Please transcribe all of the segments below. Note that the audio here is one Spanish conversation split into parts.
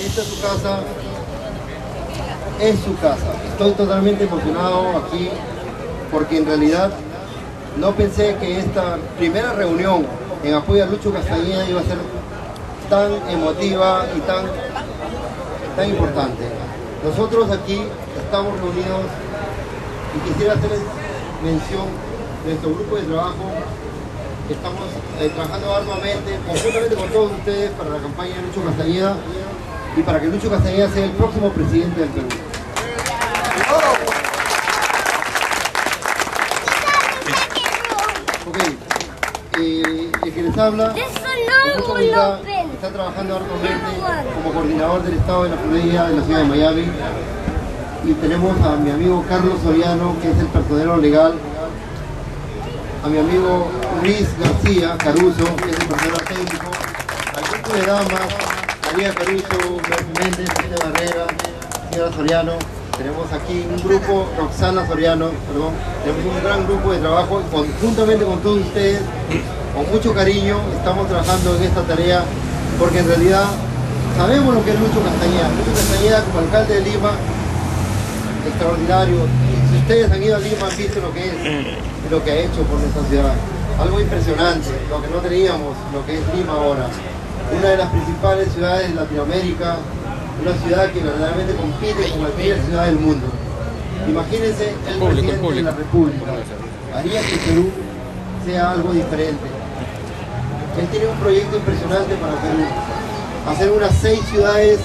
Esta es su casa, es su casa. Estoy totalmente emocionado aquí porque en realidad no pensé que esta primera reunión en apoyo a Lucho Castañeda iba a ser tan emotiva y tan, tan importante. Nosotros aquí estamos reunidos y quisiera hacerles mención de nuestro grupo de trabajo que estamos eh, trabajando arduamente, conjuntamente con todos ustedes para la campaña de Lucho Castañeda y para que Lucho Castañeda sea el próximo presidente del Perú. Ok, eh, el que les habla, con mucha humildad, está trabajando arduamente como coordinador del Estado de la Florida de la ciudad de Miami. Y tenemos a mi amigo Carlos Soriano, que es el personero legal, a mi amigo Luis García Caruso, que es el personero técnico, al grupo de damas, María Caruso, Méndez, Cine Barrera, señora Soriano. Tenemos aquí un grupo, Roxana Soriano, perdón, tenemos un gran grupo de trabajo conjuntamente con todos ustedes, con mucho cariño, estamos trabajando en esta tarea porque en realidad sabemos lo que es Lucho Castañeda. Lucho Castañeda como alcalde de Lima, extraordinario. Si ustedes han ido a Lima han visto lo que es, y lo que ha hecho por nuestra ciudad. Algo impresionante, lo que no teníamos, lo que es Lima ahora. Una de las principales ciudades de Latinoamérica, una ciudad que verdaderamente compite con cualquier ciudad del mundo. Imagínense el presidente de la República. Haría que Perú sea algo diferente. Él tiene un proyecto impresionante para Perú. Hacer unas seis ciudades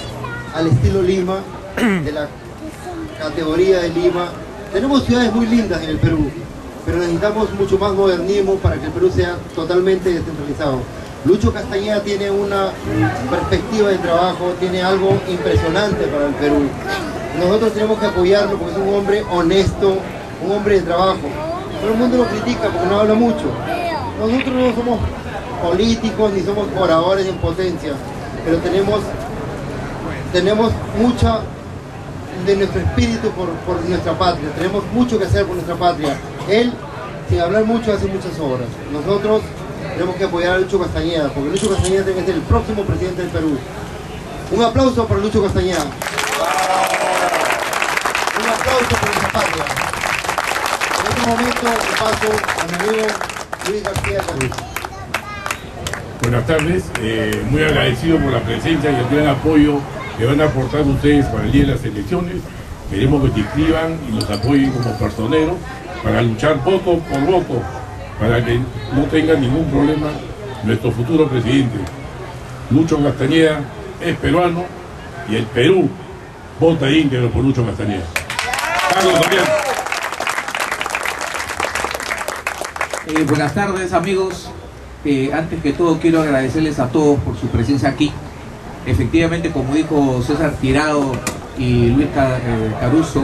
al estilo Lima, de la categoría de Lima. Tenemos ciudades muy lindas en el Perú, pero necesitamos mucho más modernismo para que el Perú sea totalmente descentralizado. Lucho Castañeda tiene una perspectiva de trabajo, tiene algo impresionante para el Perú. Nosotros tenemos que apoyarlo porque es un hombre honesto, un hombre de trabajo. Todo el mundo lo critica porque no habla mucho. Nosotros no somos políticos ni somos oradores en potencia, pero tenemos, tenemos mucha de nuestro espíritu por, por nuestra patria. Tenemos mucho que hacer por nuestra patria. Él, sin hablar mucho, hace muchas obras. Nosotros tenemos que apoyar a Lucho Castañeda, porque Lucho Castañeda tiene que ser el próximo presidente del Perú. Un aplauso para Lucho Castañeda. Un aplauso por nuestra patria. En este momento le paso a mi amigo Luis García. Buenas tardes, eh, muy agradecido por la presencia y el gran apoyo que van a aportar ustedes para el día de las elecciones. Queremos que se inscriban y nos apoyen como personeros para luchar voto por voto, para que no tenga ningún problema nuestro futuro presidente. Lucho Castañeda es peruano y el Perú vota íntegro por Lucho Castañeda. Carlos Soriano. Eh, buenas tardes amigos. Eh, antes que todo quiero agradecerles a todos por su presencia aquí. Efectivamente, como dijo César Tirado y Luis eh, Caruso,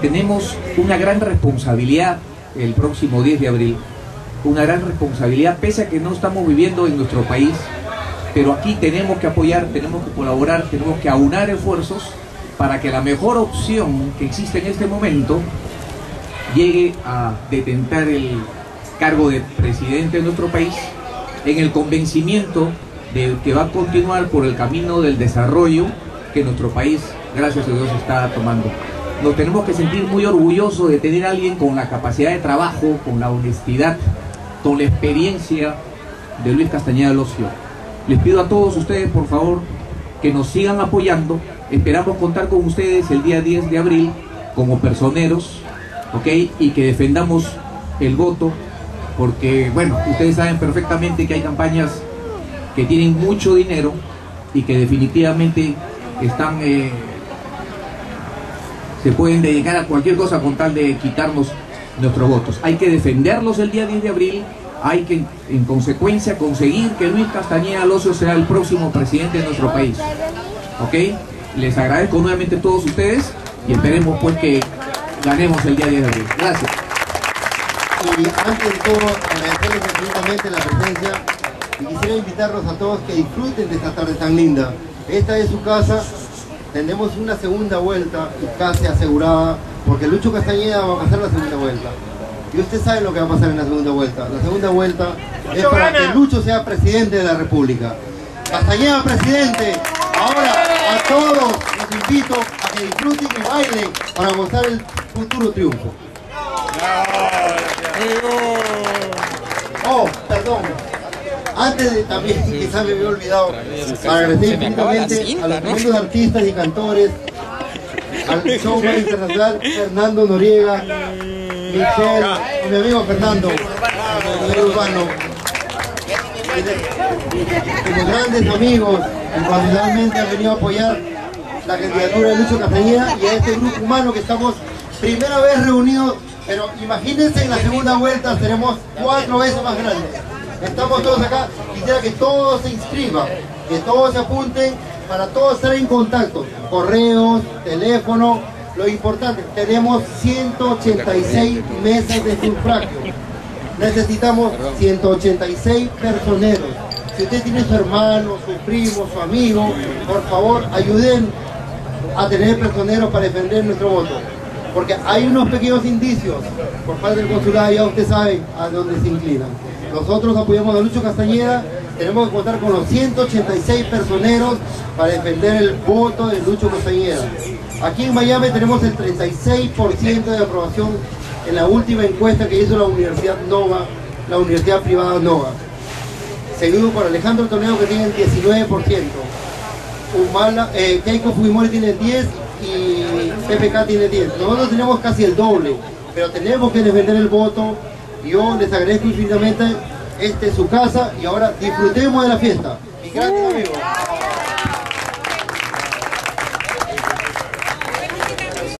tenemos una gran responsabilidad el próximo 10 de abril. Una gran responsabilidad, pese a que no estamos viviendo en nuestro país, pero aquí tenemos que apoyar, tenemos que colaborar, tenemos que aunar esfuerzos para que la mejor opción que existe en este momento llegue a detentar el cargo de presidente de nuestro país en el convencimiento de que va a continuar por el camino del desarrollo que nuestro país, gracias a Dios, está tomando. Nos tenemos que sentir muy orgullosos de tener a alguien con la capacidad de trabajo, con la honestidad, con la experiencia de Luis Castañeda Locio. Les pido a todos ustedes, por favor, que nos sigan apoyando. Esperamos contar con ustedes el día 10 de abril como personeros, ¿ok? Y que defendamos el voto, porque, bueno, ustedes saben perfectamente que hay campañas que tienen mucho dinero y que definitivamente están, eh, se pueden dedicar a cualquier cosa con tal de quitarnos nuestros votos. Hay que defenderlos el día 10 de abril, hay que en consecuencia conseguir que Luis Castañeda Locio sea el próximo presidente de nuestro país. ¿Ok? Les agradezco nuevamente a todos ustedes y esperemos pues que ganemos el día 10 de abril. Gracias. Y antes de todo, agradecerles absolutamente la presencia y quisiera invitarlos a todos que disfruten de esta tarde tan linda. Esta es su casa, tenemos una segunda vuelta casi asegurada, porque Lucho Castañeda va a pasar la segunda vuelta. Y usted sabe lo que va a pasar en la segunda vuelta. La segunda vuelta es para que Lucho sea presidente de la República. Castañeda presidente. Ahora a todos los invito a que disfruten y bailen para mostrar el futuro triunfo. Oh, perdón. Antes de también, quizás me había olvidado, agradecer infinitamente a los tremendos artistas y cantores, al showman internacional Fernando Noriega, Michelle, a mi amigo Fernando, el urbano, como grandes amigos, incondicionalmente han venido a apoyar la candidatura de Lucho Castañeda y a este grupo humano que estamos primera vez reunidos, pero imagínense en la segunda vuelta seremos cuatro veces más grandes. Estamos todos acá, quisiera que todos se inscriban, que todos se apunten para todos estar en contacto, correos, teléfono, lo importante, tenemos 186 mesas de sufragio. Necesitamos 186 personeros. Si usted tiene su hermano, su primo, su amigo, por favor ayuden a tener personeros para defender nuestro voto. Porque hay unos pequeños indicios por parte del consulado, ya usted sabe a dónde se inclinan. Nosotros apoyamos a Lucho Castañeda, tenemos que contar con los 186 personeros para defender el voto de Lucho Castañeda. Aquí en Miami tenemos el 36% de aprobación en la última encuesta que hizo la Universidad Nova, la Universidad Privada Nova. Seguido por Alejandro Torneo que tiene el 19%. Humala, eh, Keiko Fujimori tiene 10 y PPK tiene 10. Nosotros tenemos casi el doble, pero tenemos que defender el voto. Yo les agradezco infinitamente. Este es su casa y ahora disfrutemos de la fiesta. Mi gracias amigos.